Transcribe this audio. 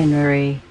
binary